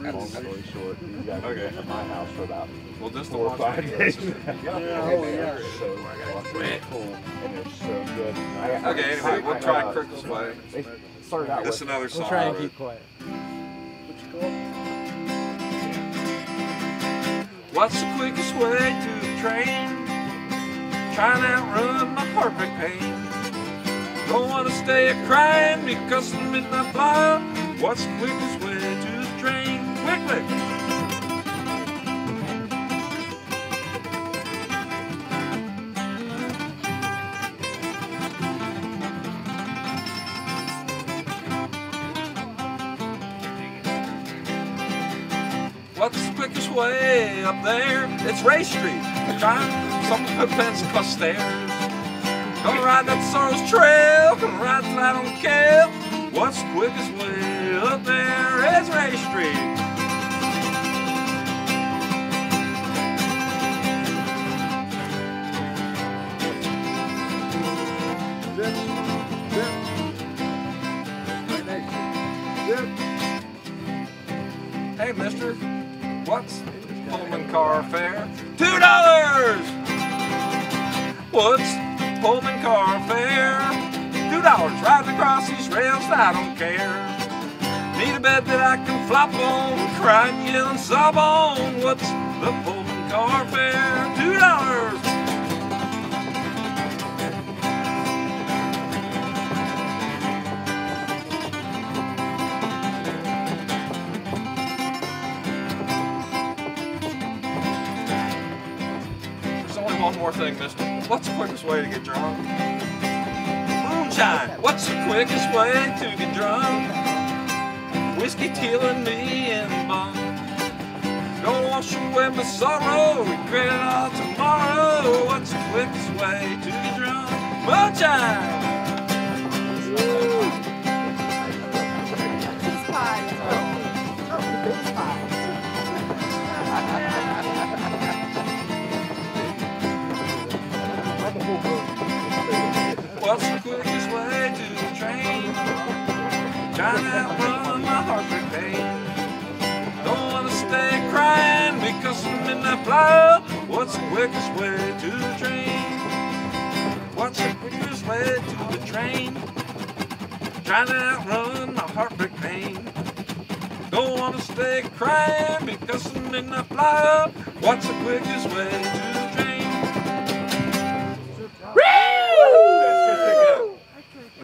Long story short, you guys Okay. at my house for about Well, just the four or five days. Yeah, oh, yeah. So fucking cool, and they're so good. I- Okay, I- anyway, we'll I- try uh, Crickle's Way. They started out That's with another We'll try and keep quiet. What you call it? What's the quickest way to the train? Trying to outrun my heartbreak pain. Don't wanna stay a crying because of the midnight fly. What's the quickest way to the train? Quickly! What's the quickest way up there? It's Ray Street. Trying some footprints across stairs. Gonna ride that Sorrow's Trail. Gonna ride I don't care. What's the quickest way up there? It's Ray Street. Hey, mister, what's Pullman car fare? Two dollars! What's Pullman car fare? Two dollars riding across these rails, I don't care. Need a bed that I can flop on, crying, yelling, sob on. What's the Pullman car fare? One more thing, mister. What's the quickest way to get drunk? Moonshine. What's the quickest way to get drunk? Whiskey killing me in the bunk. Gonna wash away my sorrow, regret all tomorrow. What's the quickest way to get drunk? Moonshine. What's the quickest way to the train? Trying to outrun my heartbreak pain. Don't wanna stay crying because I'm in that fly. What's the quickest way to the train? What's the quickest way to the train? Trying to outrun my heartbreak pain. Don't wanna stay crying because I'm in that fly. What's the quickest way to